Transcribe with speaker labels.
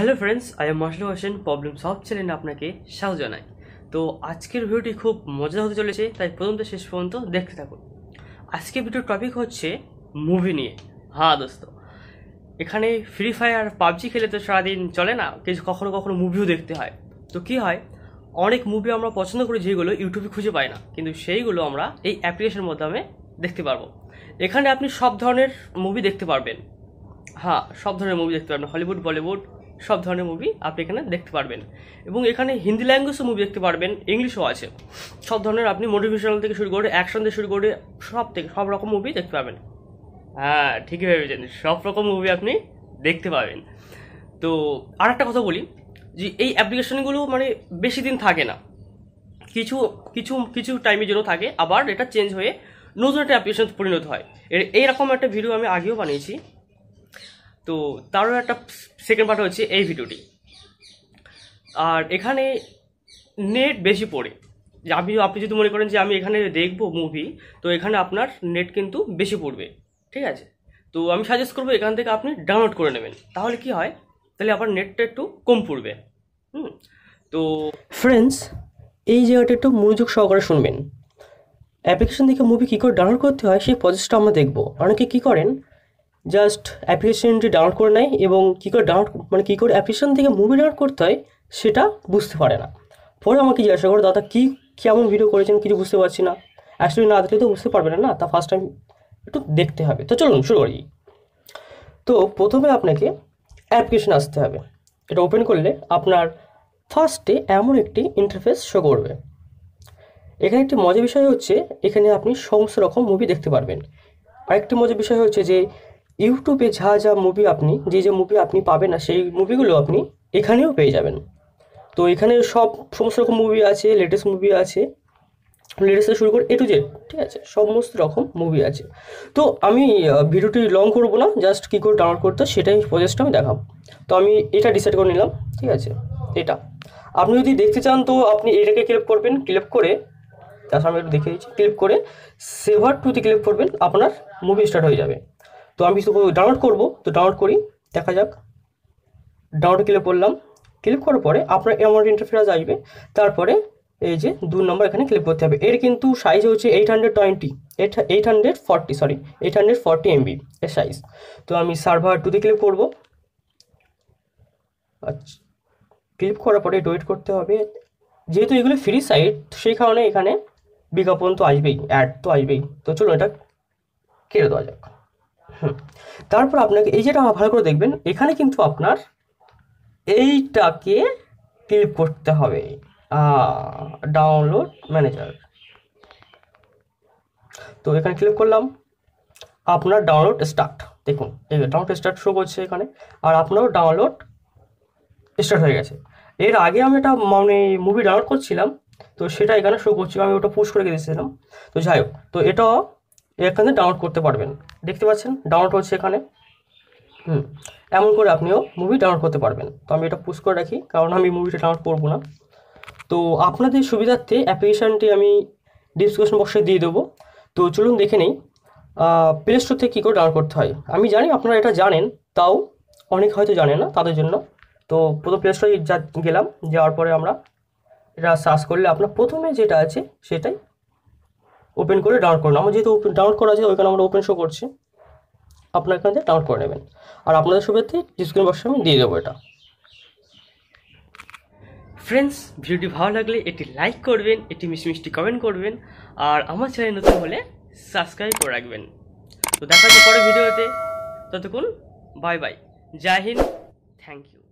Speaker 1: Hello friends I am Maslu Hossain problem solve চ্যানেলে আপনাকে স্বাগত জানাই। তো আজকের ভিডিওটি খুব মজা হতে চলেছে, তাই প্রথম শেষ পর্যন্ত দেখতে থাকুন। আজকের ভিডিওর টপিক হচ্ছে মুভি নিয়ে। হ্যাঁ দোস্ত, এখানে ফ্রি ফায়ার পাবজি খেলে তো সারাদিন চলে না, কিছু কখনো কখনো মুভিও দেখতে হয়। তো কি হয়, অনেক মুভি আমরা পছন্দ করি যেগুলো ইউটিউবে খুঁজে পাই না, কিন্তু সেইগুলো আমরা এই অ্যাপ্লিকেশনের মাধ্যমে দেখতে পারব। এখানে আপনি সব ধরনের মুভি দেখতে পারবেন। হ্যাঁ সব ধরনের মুভি দেখতে পারবেন হলিউড বলিউড সব ধরনের মুভি আপনি এখানে দেখতে পারবেন। এবং এখানে হিন্দি ল্যাঙ্গুয়েজও মুভি দেখতে পারবেন ইংলিশও আছে। সব ধরনের আপনি মোটিভেশনাল থেকে শুরু করে অ্যাকশন থেকে শুরু করে সব থেকে, সব রকম মুভি দেখতে পাবেন। হ্যাঁ ঠিকই ভেবেছেন। সব রকম মুভি আপনি দেখতে পাবেন। তো আর একটা কথা বলি, যে এই অ্যাপ্লিকেশনগুলো মানে বেশি দিন থাকে না। কিছু কিছু কিছু টাইমের জন্য থাকে, আবার এটা চেঞ্জ হয়ে নতুন একটা অ্যাপ্লিকেশন পরিণত হয়। এর, এইরকম একটা ভিডিও আমি আগেও বানিয়েছি। তো তারও একটা সেকেন্ড পার্ট হচ্ছে এই ভিডিওটি। আর এখানে নেট বেশি পড়ে। আপনি আপনি যদি মনে করেন যে আমি এখানে দেখব মুভি তো এখানে আপনার নেট কিন্তু বেশি পড়বে। ঠিক আছে? তো আমি সাজেস্ট করব এখান থেকে আপনি ডাউনলোড করে নেবেন। তাহলে কি হয়? তাহলে আপনার নেটটা একটু কম পড়বে। হুম? তো ফ্রেন্ডস এই জায়গাটা একটু মনোযোগ সহকারে শুনবেন। অ্যাপ্লিকেশন থেকে মুভি কী করে ডাউনলোড করতে হয়, সেই প্রসেসটা আমরা দেখব। অনেকে কী করেন জাস্ট অ্যাপ্লিকেশনটি ডাউনলোড করে নেয় এবং কী করে ডাউনলোড মানে কী করে অ্যাপ্লিকেশন থেকে মুভি ডাউনলোড করতে হয় সেটা বুঝতে পারে না। পরে আমাকে জিজ্ঞাসা করে দাদা, কী, কেমন ভিডিও করেছেন? কিছু বুঝতে পারছি না। অ্যাকচুয়ালি না দেখলে তো বুঝতে পারবে না তা ফার্স্ট টাইম একটু দেখতে হবে। তো চলুন, শুরু করি। তো প্রথমে আপনাকে অ্যাপ্লিকেশন আসতে হবে। এটা ওপেন করলে আপনার ফার্স্টে এমন একটি ইন্টারফেস শো করবে। এখানে একটি মজার বিষয় হচ্ছে, এখানে আপনি সমস্ত রকম মুভি দেখতে পারবেন। আরেকটি মজার বিষয় হচ্ছে যে ইউটিউবে যা যা মুভি আপনি, যে যে মুভি আপনি পাবেন না সেই মুভিগুলো আপনি এখানেও পেয়ে যাবেন। তো এখানে সব, সমস্ত রকম মুভি আছে লেটেস্ট মুভি আছে লেটেস্ট শুরু করে এ টু জেড ঠিক আছে? সমস্ত রকম মুভি আছে। তো আমি ভিডিওটি লং করব না জাস্ট কী করে ডাউনলোড করতে সেটাই প্রসেসটা আমি দেখাবো। তো আমি এটা ডিসাইড করে নিলাম, ঠিক আছে? এটা। আপনি যদি দেখতে চান তো আপনি এটাকে ক্লিক করবেন ক্লিক করে, তার সামনে একটু দেখে দিচ্ছি ক্লিক করে সেভার টুতে ক্লিক করবেন, আপনার মুভি স্টার্ট হয়ে যাবে। তো আমি শুধু ডাউনলোড করব, তো ডাউনলোড করি, দেখা যাক। ডাউনলোড ক্লিক করলাম ক্লিক করার পরে আপনার এমন ইন্টারফেস আসবে, তারপরে এই যে দু নম্বর এখানে ক্লিক করতে হবে। এর কিন্তু সাইজ হচ্ছে eight hundred twenty eight hundred forty sorry eight hundred forty MB এর সাইজ তো আমি সার্ভার টুতে ক্লিক করব। আচ্ছা ক্লিক করার পরে ওয়েট করতে হবে। যেহেতু এগুলো ফ্রি সাইট সেই কারণে এখানে বিজ্ঞাপন তো আসবেই অ্যাড তো আসবেই। তো চলো এটা কেড়ে দেওয়া যাক। তারপর আপনাকে এই যেটা ভালো করে দেখবেন, এখানে কিন্তু আপনার এইটাকে ক্লিক করতে হবে। ডাউনলোড ম্যানেজার তো এখানে ক্লিক করলাম। আপনার ডাউনলোড স্টার্ট দেখুন, এই ডাউনলোড স্টার্ট শো করছে এখানে, আর আপনারও ডাউনলোড স্টার্ট হয়ে গেছে। এর আগে আমি একটা মানে মুভি ডাউনলোড করছিলাম, তো সেটা এখানে শো করছিল আমি ওটা পুশ করে দিয়েছিলাম। তো যাই হোক, তো এটাও এখানে ডাউনলোড করতে পারবেন। দেখতে পাচ্ছেন? ডাউনলোড হচ্ছে এখানে। হুম, এমন করে আপনিও মুভি ডাউনলোড করতে পারবেন। তো আমি এটা পুশ করে রাখি, কারণ আমি মুভিটা ডাউনলোড করব না। তো আপনাদের সুবিধার্থে অ্যাপ্লিকেশানটি আমি ডিসক্রিপশন বক্সে দিয়ে দেবো। তো চলুন দেখে নেই প্লে স্টোর থেকে কী করে ডাউনলোড করতে হয়। আমি জানি আপনারা এটা জানেন, তাও অনেক হয়তো জানে না তাদের জন্য। তো প্রথম প্লে স্টোরে যা গেলাম, যাওয়ার পরে আমরা এটা সার্চ করলে আপনার প্রথমে যেটা আছে সেটাই ওপেন করে ডাউনলোড করুন আমার যেহেতু ওপেন ডাউনলোড করা আছে ওইখানে আমরা ওপেন শো করছি। আপনার এখান থেকে ডাউনলোড করে নেবেন। আর আপনাদের সুবিধার্থে ডিসক্রিপশন বক্সে আমি দিয়ে দেবো এটা। ফ্রেন্ডস ভিডিওটি ভালো লাগলে এটি লাইক করবেন এটি মিষ্টি মিষ্টি কমেন্ট করবেন, আর আমার চ্যানেল নতুন হলে সাবস্ক্রাইব করে রাখবেন। তো দেখা হচ্ছে পরে ভিডিওতে। ততক্ষণ বাই বাই জয় হিন্দ থ্যাংক ইউ